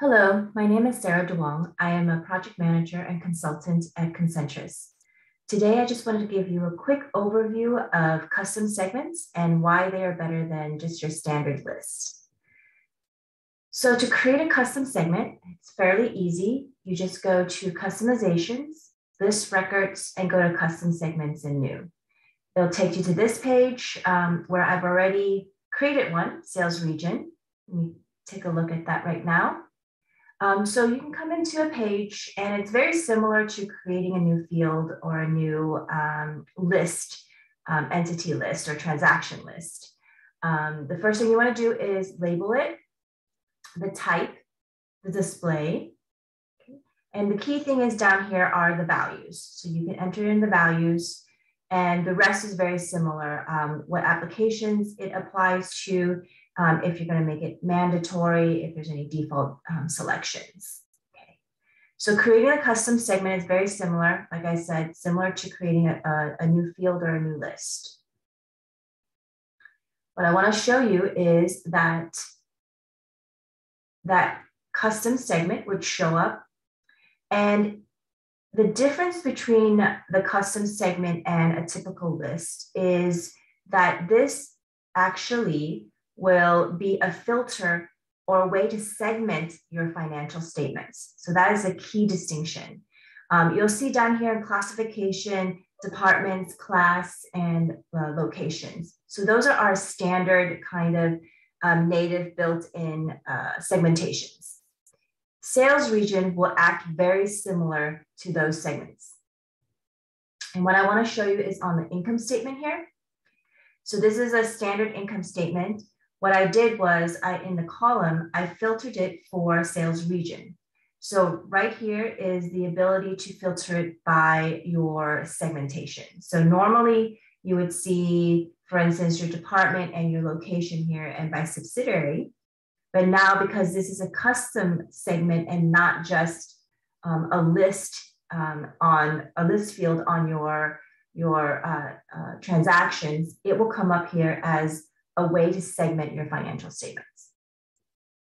Hello, my name is Sarah DeWong. I am a project manager and consultant at Concentrus. Today, I just wanted to give you a quick overview of custom segments and why they are better than just your standard list. So to create a custom segment, it's fairly easy. You just go to customizations, list records, and go to custom segments and new. It'll take you to this page um, where I've already created one, sales region. Let me take a look at that right now. Um, so you can come into a page and it's very similar to creating a new field or a new um, list, um, entity list or transaction list. Um, the first thing you wanna do is label it, the type, the display. And the key thing is down here are the values. So you can enter in the values and the rest is very similar. Um, what applications it applies to, um, if you're going to make it mandatory, if there's any default um, selections. Okay. So creating a custom segment is very similar, like I said, similar to creating a, a, a new field or a new list. What I want to show you is that that custom segment would show up and the difference between the custom segment and a typical list is that this actually will be a filter or a way to segment your financial statements. So that is a key distinction. Um, you'll see down here in classification, departments, class, and uh, locations. So those are our standard kind of um, native built-in uh, segmentations. Sales region will act very similar to those segments. And what I wanna show you is on the income statement here. So this is a standard income statement what I did was I, in the column, I filtered it for sales region. So right here is the ability to filter it by your segmentation. So normally you would see, for instance, your department and your location here and by subsidiary. But now because this is a custom segment and not just um, a list um, on a list field on your, your uh, uh, transactions, it will come up here as a way to segment your financial statements.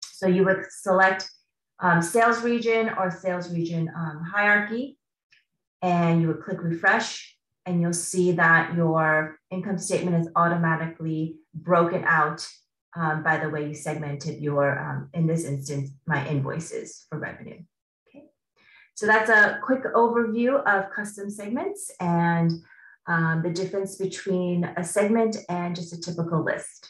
So you would select um, sales region or sales region um, hierarchy, and you would click refresh, and you'll see that your income statement is automatically broken out um, by the way you segmented your, um, in this instance, my invoices for revenue. Okay, so that's a quick overview of custom segments and um, the difference between a segment and just a typical list.